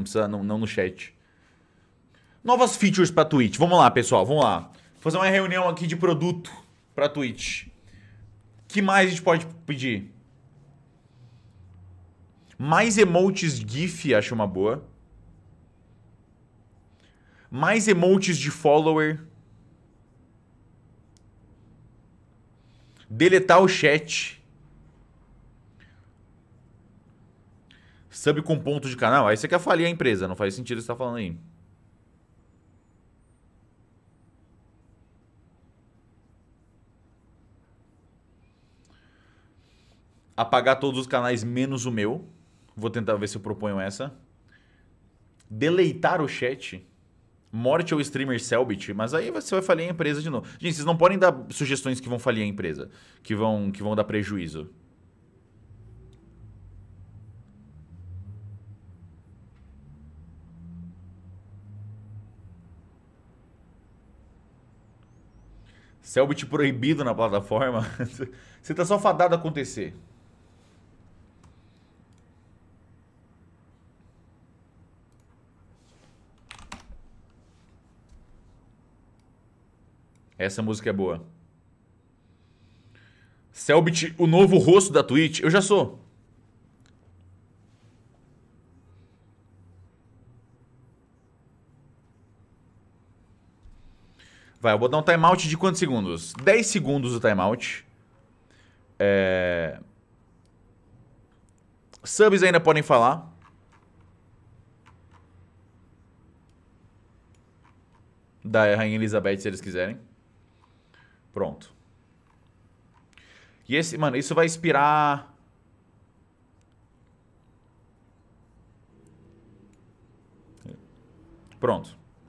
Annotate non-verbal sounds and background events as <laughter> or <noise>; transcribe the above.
Não precisa, não, não no chat. Novas features pra Twitch. Vamos lá, pessoal, vamos lá. Vou fazer uma reunião aqui de produto pra Twitch. que mais a gente pode pedir? Mais emotes GIF, acho uma boa. Mais emotes de follower. Deletar o chat. Sub com ponto de canal. Aí você quer falir a empresa. Não faz sentido você estar falando aí. Apagar todos os canais menos o meu. Vou tentar ver se eu proponho essa. Deleitar o chat. Morte ao streamer Selbit, mas aí você vai falir a empresa de novo. Gente, vocês não podem dar sugestões que vão falir a empresa, que vão, que vão dar prejuízo. Selbit proibido na plataforma. <laughs> Você tá só fadado a acontecer. Essa música é boa. Selbit, o novo rosto da Twitch. Eu já sou. Vai, eu vou dar um timeout de quantos segundos? 10 segundos o timeout. É... Subs ainda podem falar. Da Rainha Elizabeth, se eles quiserem. Pronto. E esse, mano, isso vai inspirar. Pronto.